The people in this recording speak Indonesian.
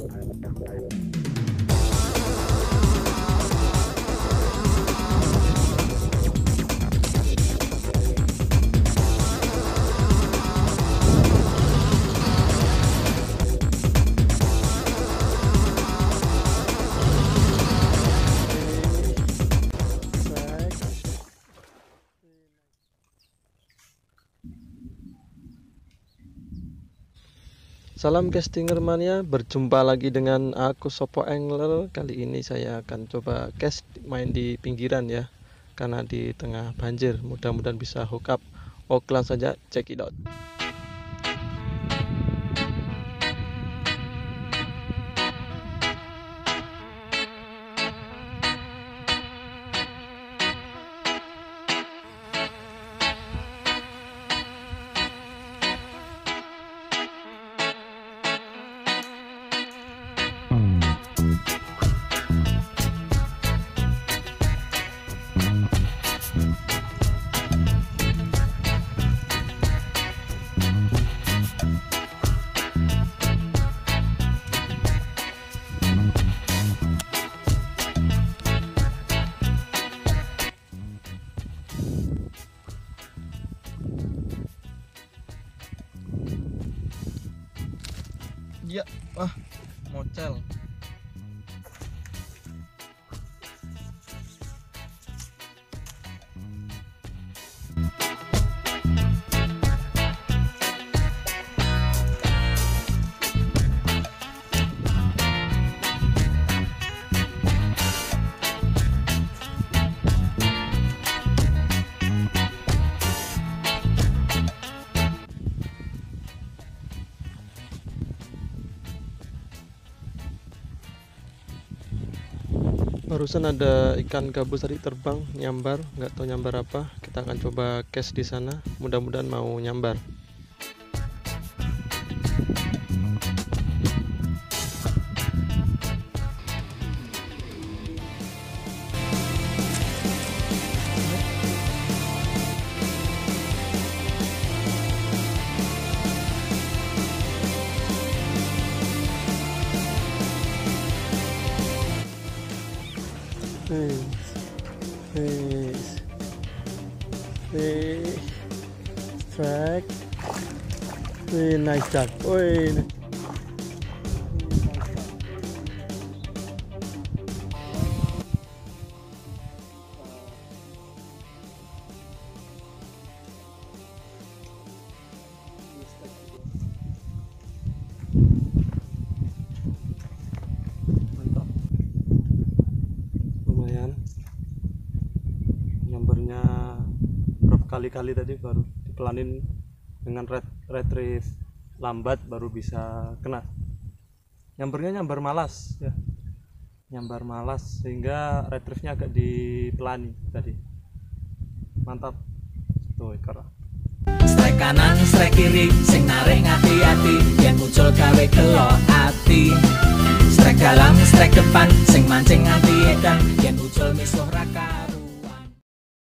hai mặt trăng đây luôn Salam castinger mania, berjumpa lagi dengan aku Sopo Angler. Kali ini saya akan coba cast main di pinggiran ya, karena di tengah banjir. Mudah-mudahan bisa hook up. Oke, langsung saja out. Iya, wah, mocel. Barusan ada ikan gabus tadi terbang, nyambar, nggak tahu nyambar apa. Kita akan coba cast di sana. Mudah-mudahan mau nyambar. face, face, track, very nice duck. Berapa kali-kali tadi baru dipelanin dengan red retrieve lambat baru bisa kena. Nyambernya nyambar malas ya. Nyambar malas sehingga retrieve-nya agak dipelani tadi. Mantap. Tuh ekor. Strek kanan, strek kiri, sing narik hati-hati Yen muncul gawe kelo ati Strek dalam, strek depan, sing mancing anti edan Yen muncul misuh raka